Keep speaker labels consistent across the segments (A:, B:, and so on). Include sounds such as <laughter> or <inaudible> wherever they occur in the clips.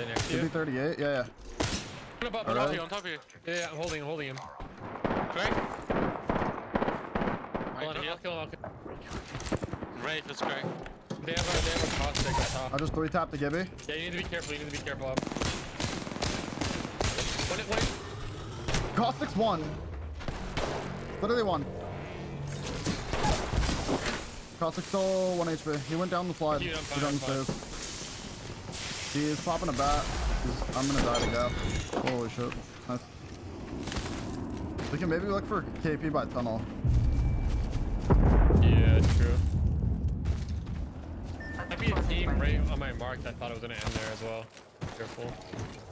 A: Stay next to
B: Could be
A: you.
B: 38. Yeah, yeah.
A: On above,
C: On
A: on
C: top
A: top
C: you, on top of you.
A: Yeah, yeah, I'm holding, I'm holding him.
C: Craig?
A: Hold on,
C: Right here.
A: I'll kill him, I'll kill him.
C: Wraith is Craig.
A: They have a, they have a caustic on
B: I
A: top.
B: just three tapped the Gibby.
A: Yeah, you need to be careful, you need to be careful. Up. When it, when it,
B: Caustic's one. Literally one. Caustic stole one HP. He went down the slide.
A: Dude, I'm
B: He
A: fine,
B: down
A: I'm
B: the
A: fine.
B: stairs. He is popping a bat. He's, I'm gonna die to gas. Holy shit. Nice. We can maybe look for KP by tunnel.
A: yeah, true. Might be a team right on my mark that I thought it was gonna end there as well. Careful.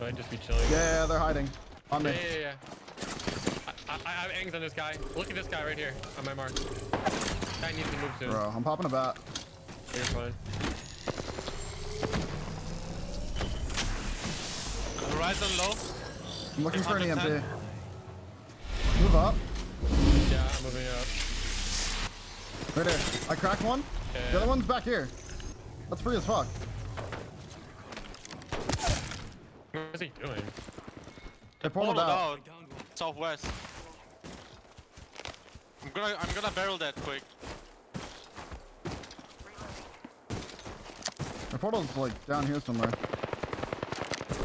A: Might just be chilling.
B: Yeah, yeah, they're hiding. On
A: Yeah,
B: me.
A: yeah, yeah. I, I, I have angs on this guy. Look at this guy right here on my mark. Guy needs to move soon.
B: Bro, I'm popping a bat.
A: You're fine.
C: Horizon low.
B: I'm looking for an EMP. Move up.
A: Yeah, I'm moving up.
B: Right there. I cracked one.
A: Yeah.
B: The other one's back here. That's free as fuck.
A: What is he doing?
B: They portaled
C: Portal
B: out.
C: down. Southwest. I'm gonna I'm gonna barrel that quick.
B: The portal's like down here somewhere.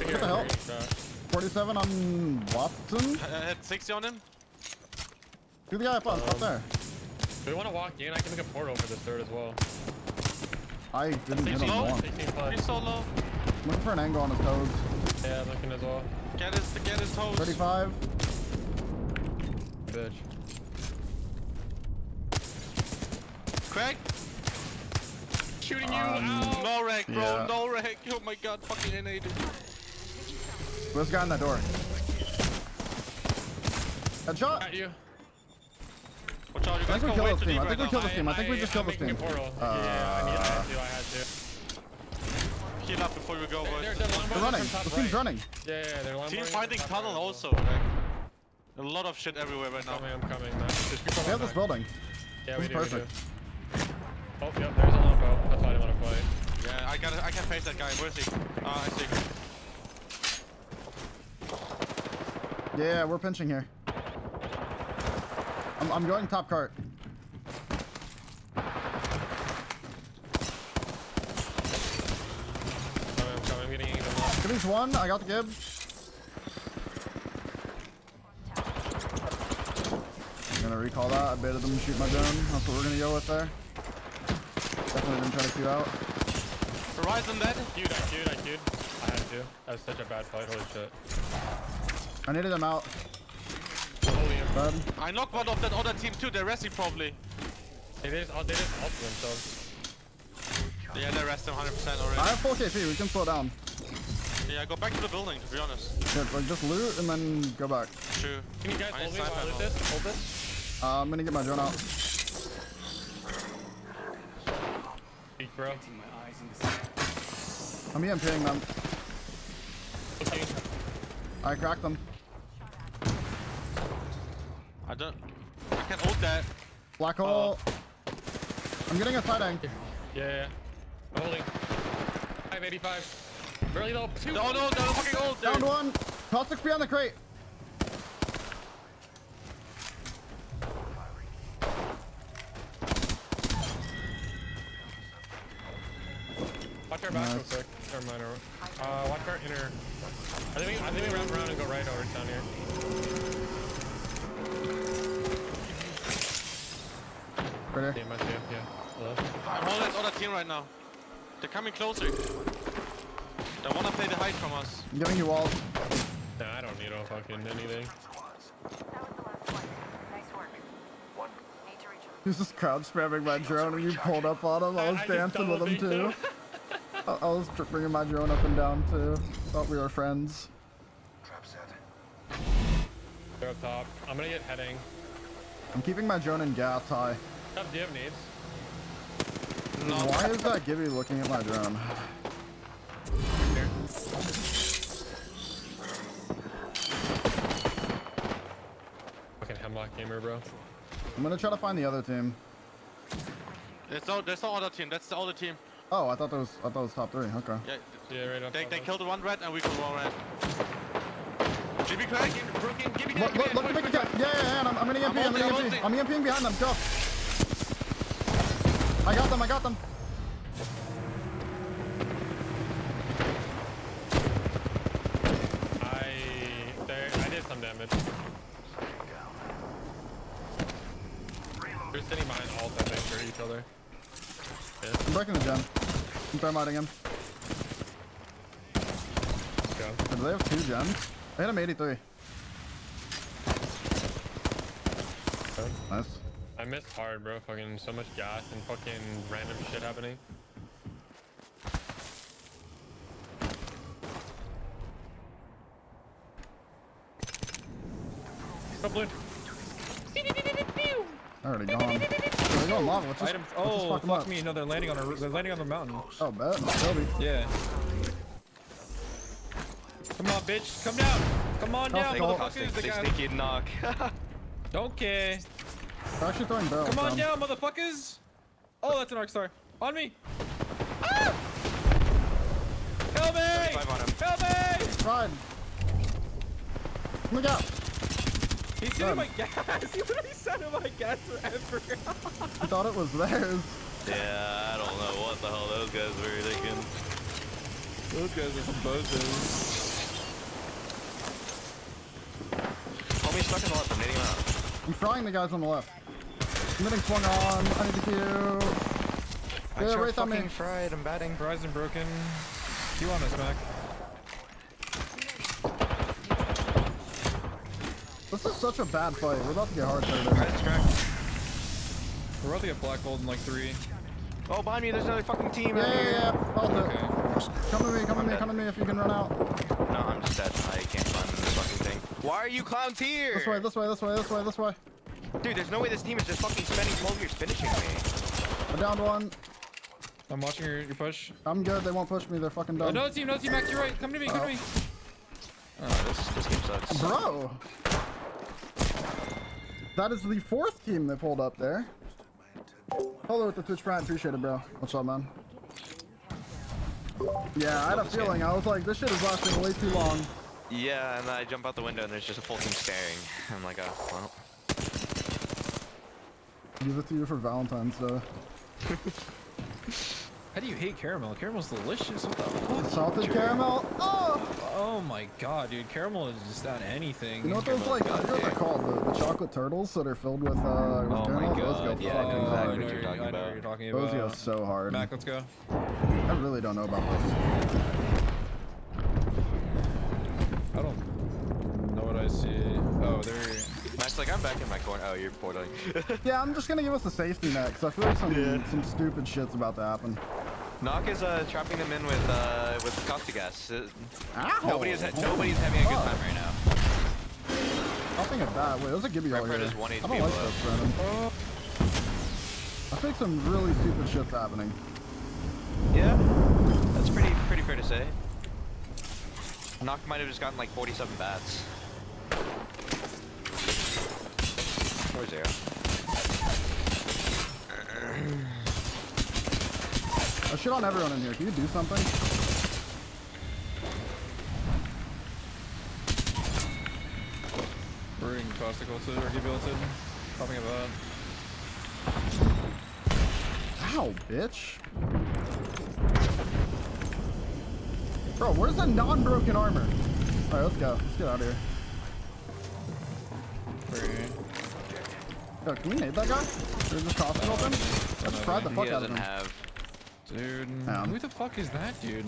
A: What
B: the hell? 47 on Watson.
C: I had 60 on him.
B: Do the guy up, on, up
A: Um,
B: there.
A: Do we want to walk in? I can make a portal for this third as well.
B: I didn't hit him
C: low.
B: once.
A: 16
C: He's
A: plus.
C: so low.
B: Looking for an angle on his toes.
A: Yeah, I'm looking as well.
C: Get his get his toes.
B: 35.
A: Bitch.
C: Craig?
A: Shooting you
B: Um,
A: out!
C: No wreck, bro.
B: Yeah.
C: No wreck. Oh my god, fucking innate.
B: Where's the guy in that door? Headshot?
A: At you.
C: Watch out, you
B: I think we
C: go
B: kill this team. I think we
C: now.
B: kill this team. I think we just killed this team.
A: portal.
B: Uh,
A: yeah, I, need, had to. I had to.
C: Heal up before we go,
A: They're,
C: boys.
A: they're, they're
B: They're running.
A: from top
B: team's
A: right.
B: running.
A: Yeah, yeah, they're longboarding
C: Team
A: from
C: finding tunnel
A: right
C: also. Like, a lot of shit everywhere right now.
A: I'm coming. Man. Just keep
B: We have this
A: back.
B: building.
A: Yeah,
B: This
A: we
B: is
A: do, we do. Oh, yep, there's a longbow. That's why I didn't want to fight.
C: Yeah, I got I can face that guy. Where is he? Ah, I see.
B: Yeah, we're pinching here. I'm, I'm going top cart.
A: Coming, I'm coming. I'm getting even left.
B: Gibby's one. I got the Gib. I'm gonna recall that. I baited them to shoot my drone. That's what we're gonna go with there. Definitely didn't try to queue out.
C: Horizon dead.
A: Dude, I queued, I queued. I had to. That was such a bad fight. Holy shit.
B: I needed them out.
A: Holy him.
B: Bud.
C: I knocked one of that other team too. They're resting probably.
A: They just, oh, they just ulted themselves.
C: Yeah, they're resting 100% already.
B: I
C: already.
B: have full KP. We can slow down.
C: Yeah, go back to the building. To be honest.
B: Yeah, like just loot and then go back.
C: True.
A: Can you guys hold me while I loot this? Hold this?
B: Uh, I'm gonna get my drone out.
A: Peek, bro.
B: I'm EMPing them.
A: Looking.
B: I cracked them.
C: I don't. I can ult that.
B: Black hole. Uh, I'm getting a side ang.
A: Yeah, yeah, yeah. I'm holding. 585. Barely though. Two.
C: No, no, no, fucking ult.
B: Down
C: dude.
B: one. Caustic's behind the crate.
A: Watch our back
B: nice.
A: real quick. Never mind. Uh, watch our inner. I think we, I think we wrap around and go right over down here.
B: Right here.
A: Yeah, my yeah, yeah. Left.
C: I'm holding this other team right now. They're coming closer. They wanna play the hide from us.
B: I'm giving you walls.
A: Nah, I don't need no fucking anything.
B: He's just crowd spamming my drone and you pulled up on him. I was
A: I
B: dancing with him too. <laughs> I, I was bringing my drone up and down too. Thought we were friends.
A: They're up top. I'm gonna get heading.
B: I'm keeping my drone in gas high.
A: Top, do you have needs?
C: No.
B: Why is that Gibby looking at my drone?
A: Here. Fucking Hemlok gamer, bro.
B: I'm gonna try to find the other team.
C: There's no, there's no other team. That's the other team.
B: Oh, I thought that was I thought it was top three. Okay.
C: Yeah,
A: Yeah, right
C: they,
A: top
C: they killed one red and we killed one red. GB crack.
A: Brooklyn, give me that.
B: Look, look, look
A: that,
B: at me.
A: quick, quick,
B: Yeah, yeah, yeah. and I'm, I'm gonna EMP. I'm,
C: ulting,
B: gonna EMP. I'm EMPing behind them. Go. I got them. I got them.
A: I, there, I did some damage. They're sitting behind alt, I think, for each other. Yeah,
B: I'm breaking the gem. I'm thermiting him.
A: let's go.
B: Do they have two gems? I hit him 83. Nice.
A: I missed hard, bro. Fucking so much gas and fucking random shit happening. Go blue.
B: I already gone. Oh, they're going lava. Let's just,
D: Items.
B: let's
D: Oh,
B: fuck 'em
D: fuck
B: up.
D: me. No, they're landing on a. They're landing on the mountain.
B: Oh, bad. Kobe.
D: Yeah. Come on, bitch. Come down. Come on down,
B: Call.
D: motherfuckers. The
E: They
D: guy.
E: sneaky knock.
D: Okay.
B: They're actually throwing barrels.
D: Come on
B: down.
D: down, motherfuckers. Oh, that's an arc star. On me. Ah! Help me!
E: Five on him.
D: Help me!
B: Ride. Look out.
D: He's stealing my gas. <laughs> He literally sat in my gas forever.
B: I thought it was theirs.
E: Yeah, I don't know what the hell those guys were thinking.
D: Those guys are some bozos.
E: Stuck in the left, I'm hitting him out.
B: I'm frying the guys on the left. I'm getting swung on. I need to queue.
E: I
B: Yeah,
E: got
B: right on me.
E: fucking fried, I'm batting.
D: Horizon broken. You on us, Mac?
B: This is such a bad fight. We're about to get hard
E: Right,
B: started.
E: it's cracked.
D: We're about to get black gold in like three.
E: Oh, behind me, there's another fucking team
B: Yeah,
E: out
B: yeah,
E: here.
B: yeah. Hold
D: Okay.
B: Come to me, come to me,
E: dead.
B: come to me if you can run out.
E: No, I'm just dead. I can't climb this fucking thing. Why are you clowns here?
B: This way, this way, this way, this way, this way.
E: Dude, there's no way this team is just fucking spending 12 years finishing me.
B: I downed one.
D: I'm watching your, your push.
B: I'm good. They won't push me. They're fucking
D: Oh,
B: done.
D: no team, no team, Max, you're right. Come to me, come to me.
E: Oh, this, this game sucks.
B: Bro. That is the fourth team they pulled up there. Hello with the Twitch Prime. Appreciate it, bro. What's up, man? Yeah, I had a feeling.
E: game.
B: I was like, this shit is lasting way too long.
E: Yeah, and then I jump out the window and there's just a full team staring. I'm like, oh, well.
B: Give it to you for Valentine's Day. <laughs>
D: How do you hate caramel? Caramel's delicious. What the fuck?
B: Salted caramel. Oh!
D: Oh my god, dude. Caramel is just on anything.
B: You know what those like? I forget what they're
E: dude.
B: called. The, the chocolate turtles that are filled with uh. With
E: Oh my
B: caramel? Those
E: God,
B: go
E: yeah,
B: fucking
E: exactly
D: I
B: hard.
D: know,
E: what you're
D: you're,
E: talking
D: I know what
E: about.
D: you're talking
B: Those go so hard.
D: Mac, let's go.
B: I really don't know about this.
E: Like, I'm back in my corner. Oh, you're portaling. <laughs>
B: Yeah, I'm just gonna give us a safety net because I feel like some some stupid shit's about to happen.
E: Knock is uh, trapping them in with uh, with caustic gas. Uh,
B: Ow!
E: nobody is nobody's having a good time right now.
B: I'll think of that. Wait, there's a Gibby over
E: Redford
B: here.
E: is one
B: I don't like
E: below.
B: this, Brandon. I think some really stupid shit's happening.
E: Yeah, that's pretty pretty fair to say. Knock might have just gotten like 47 bats. Or zero.
B: I shit on everyone in here. Can you do something?
D: We're caustic ulted or Gib ulted. Popping a bot.
B: Ow, bitch. Bro, where's the non-broken armor? Alright, let's go. Let's get out of here. Yo, can we nade that guy? There's this coffin open? Let's fry the fuck out of him.
E: have.
D: Dude.
B: Um.
D: Who the fuck is that dude?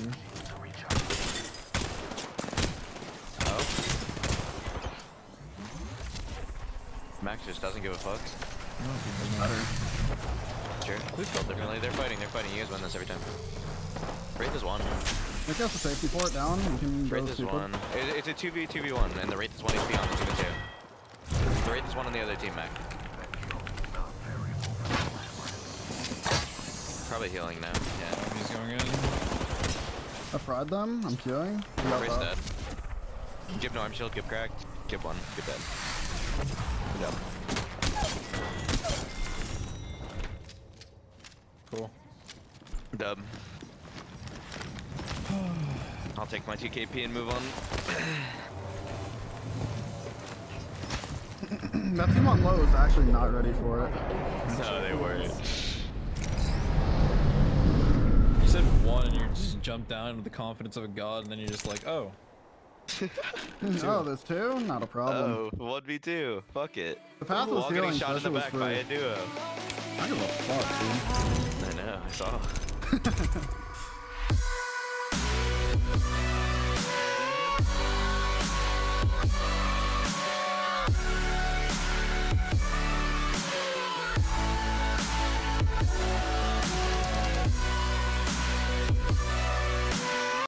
E: Oh. Max just doesn't give a fuck. Sure.
D: Please felt
E: Differently, they're fighting. They're fighting. You guys win this every time. Wraith is one.
B: Make us a safety port down. We can go
E: Wraith is one. It, it's a 2v, 2v1, and the Wraith is 1 HP on the team of two. The Wraith is one on the other team, Mac. Probably healing now. Yeah.
D: He's going in.
B: I fried them. I'm queuing. We got
E: Wraith's
B: that.
E: dead. Gib no arm shield, Gib cracked. Gib one, Gib dead. Good job.
D: Cool.
E: Dub. <sighs> I'll take my 2KP and move on. <clears throat> <clears throat>
B: that team on low is actually not ready for it.
E: No, they weren't.
D: You said one and you just jump down with the confidence of a god, and then you're just like, oh. <laughs>
B: oh, there's two? Not a problem.
E: Oh, 1v2. Fuck it.
B: The path was
E: All
B: healing
E: getting shot in the
B: special
E: back
B: free.
E: by a duo.
B: I give a fuck, dude.
E: I know, I saw. <laughs>